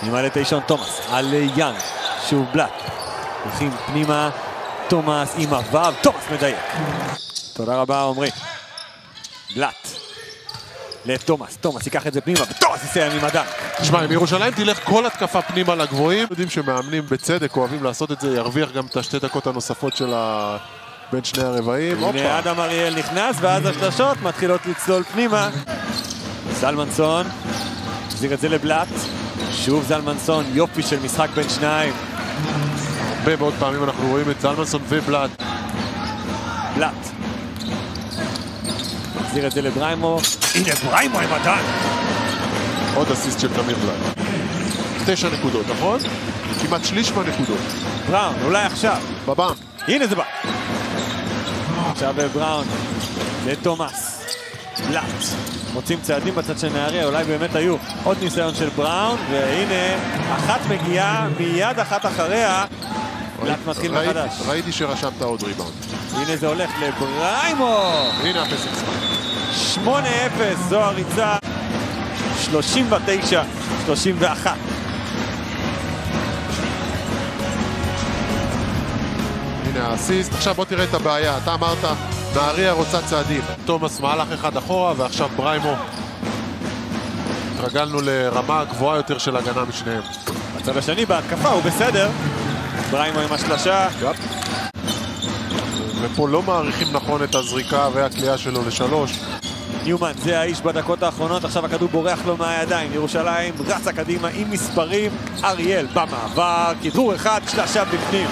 פנימה לטיישון תומאס, על יאנג, שוב בלאט. הולכים פנימה, תומאס עם הוו, תומאס מדייק. תודה רבה עמרי. בלאט. לתומאס, תומאס ייקח את זה פנימה, ותומאס יסיים עם הדנק. תשמע, אם ירושלים תלך כל התקפה פנימה לגבוהים, יודעים שמאמנים בצדק אוהבים לעשות את זה, ירוויח גם את השתי דקות הנוספות של ה... בין שני הרבעים. הנה. אדם אריאל נכנס, ואז השלשות מתחילות לצלול פנימה. זלמנסון, החזיר את זה לבלאט. שוב זלמנסון, יופי של משחק בין שניים. הרבה מאוד פעמים אנחנו רואים את זלמנסון ובלאט. בלאט. מחזיר את זה לבריימו. הנה בריימו עם הדן. עוד אסיסט של תמיר בלאט. תשע נקודות, נכון? כמעט שליש מהנקודות. בראון, אולי עכשיו. בבם. הנה זה בא. עכשיו בראון, לתומאס. בלאט. מוצאים צעדים בצד של נהריה, אולי באמת היו עוד ניסיון של בראון, והנה, אחת מגיעה, מיד אחת אחריה. בלאט מתחיל ראיתי- מחדש. ראיתי שרשמת עוד ריבאונד. הנה זה הולך לבריימו! הנה הפסק זמן. 8-0, זו הריצה. 39, 31. הנה האסיסט. עכשיו בוא תראה את הבעיה. אתה אמרת, נהריה רוצה צעדים. תומאס מהלך אחד אחורה, ועכשיו בריימו. התרגלנו לרמה גבוהה יותר של הגנה משניהם. בצד השני בהתקפה הוא בסדר. בריימו עם השלושה. ופה לא מעריכים נכון את הזריקה והקליעה שלו לשלוש. ניומן זה האיש בדקות האחרונות, עכשיו הכדור בורח לו מהידיים. ירושלים רצה קדימה עם מספרים. אריאל במעבר, כדרור אחד, שלושה בפנים.